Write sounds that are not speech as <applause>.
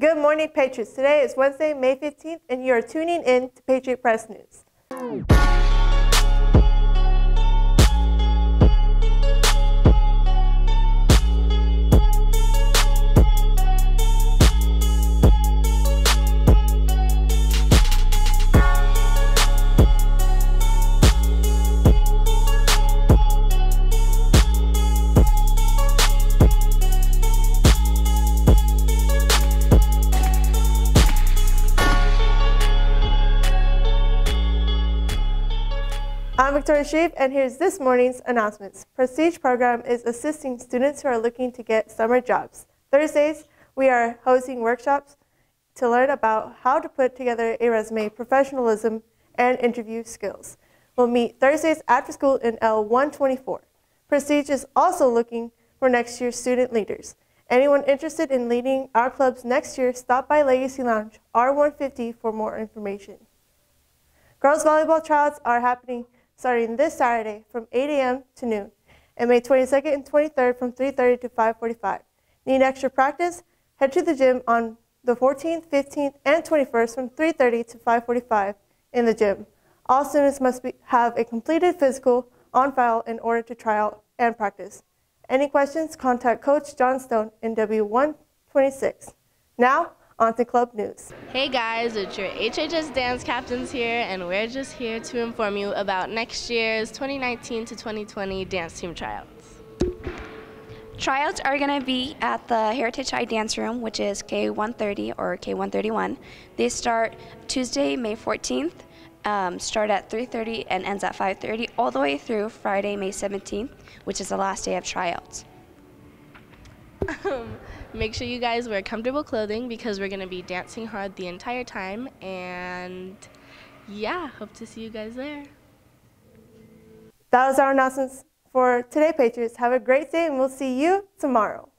Good morning, Patriots. Today is Wednesday, May 15th, and you are tuning in to Patriot Press News. I'm Victoria Shreve, and here's this morning's announcements. Prestige program is assisting students who are looking to get summer jobs. Thursdays, we are hosting workshops to learn about how to put together a resume, professionalism, and interview skills. We'll meet Thursdays after school in L124. Prestige is also looking for next year's student leaders. Anyone interested in leading our clubs next year, stop by Legacy Lounge, R150 for more information. Girls volleyball tryouts are happening starting this Saturday from 8 a.m. to noon, and May 22nd and 23rd from 3.30 to 5.45. Need extra practice? Head to the gym on the 14th, 15th, and 21st from 3.30 to 5.45 in the gym. All students must be, have a completed physical on file in order to try out and practice. Any questions, contact Coach John Stone in W126. Now, on to club news. Hey guys, it's your HHS dance captains here, and we're just here to inform you about next year's 2019 to 2020 dance team tryouts. Tryouts are going to be at the Heritage High Dance Room, which is K130 or K131. They start Tuesday, May 14th, um, start at 3.30 and ends at 5.30, all the way through Friday, May 17th, which is the last day of tryouts. <laughs> Make sure you guys wear comfortable clothing because we're going to be dancing hard the entire time. And yeah, hope to see you guys there. That was our announcements for today, Patriots. Have a great day, and we'll see you tomorrow.